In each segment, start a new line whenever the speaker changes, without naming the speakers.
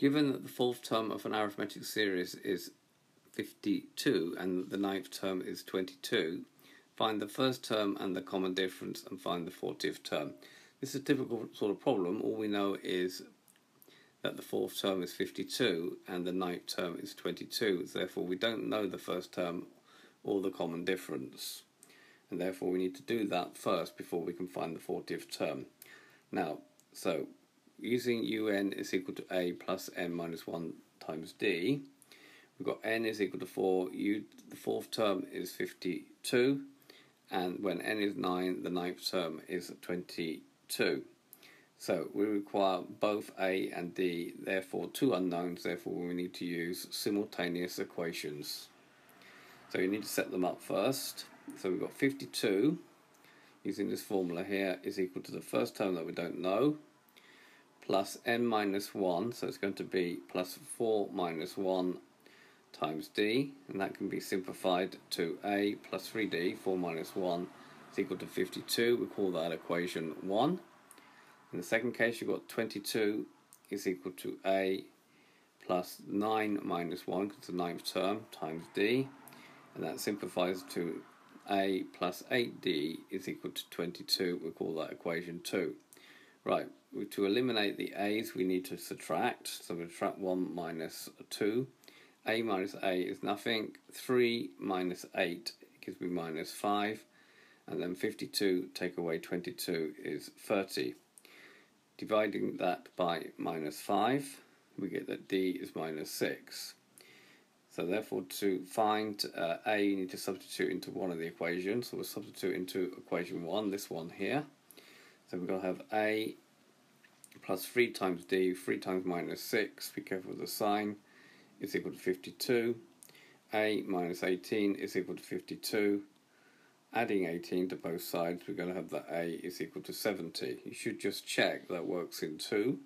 Given that the fourth term of an arithmetic series is 52 and the ninth term is 22, find the first term and the common difference and find the 40th term. This is a typical sort of problem. All we know is that the fourth term is 52 and the ninth term is 22. Therefore, we don't know the first term or the common difference. And therefore, we need to do that first before we can find the 40th term. Now, so using un is equal to a plus n minus 1 times d, we've got n is equal to 4, u, the fourth term is 52, and when n is 9, the ninth term is 22. So we require both a and d, therefore two unknowns, therefore we need to use simultaneous equations. So you need to set them up first. So we've got 52, using this formula here, is equal to the first term that we don't know, plus n minus 1, so it's going to be plus 4 minus 1 times d, and that can be simplified to a plus 3d, 4 minus 1 is equal to 52, we call that equation 1. In the second case you've got 22 is equal to a plus 9 minus 1, because it's the ninth term, times d, and that simplifies to a plus 8d is equal to 22, we call that equation 2. Right, to eliminate the a's we need to subtract, so we subtract 1 minus 2. a minus a is nothing, 3 minus 8 gives me minus 5, and then 52 take away 22 is 30. Dividing that by minus 5, we get that d is minus 6. So therefore to find uh, a you need to substitute into one of the equations. So we'll substitute into equation 1, this one here. So we're going to have a plus 3 times d, 3 times minus 6, be careful with the sign, is equal to 52. a minus 18 is equal to 52. Adding 18 to both sides, we're going to have that a is equal to 70. You should just check that works in 2.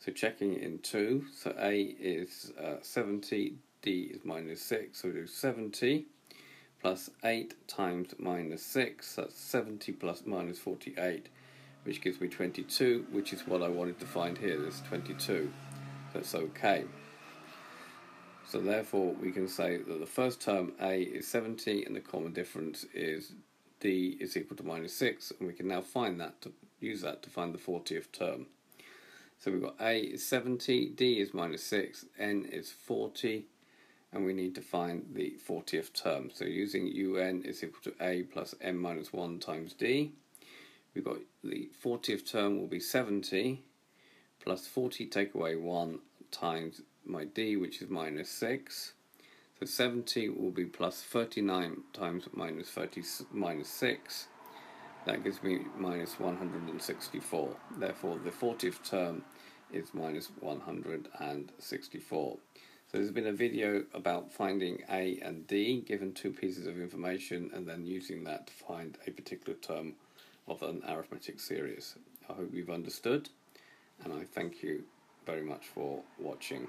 So checking in 2, so a is uh, 70, d is minus 6, so we do 70 plus 8 times minus 6, that's 70 plus minus 48, which gives me 22, which is what I wanted to find here, this 22. That's okay. So therefore we can say that the first term a is 70 and the common difference is d is equal to minus 6 and we can now find that to use that to find the 40th term. So we've got a is 70, d is minus 6, n is 40 and we need to find the 40th term. So using un is equal to a plus n minus 1 times d. We've got the 40th term will be 70 plus 40 take away 1 times my d, which is minus 6. So 70 will be plus 39 times minus 30 minus 6. That gives me minus 164. Therefore, the 40th term is minus 164. So there's been a video about finding A and D, given two pieces of information, and then using that to find a particular term of an arithmetic series. I hope you've understood, and I thank you very much for watching.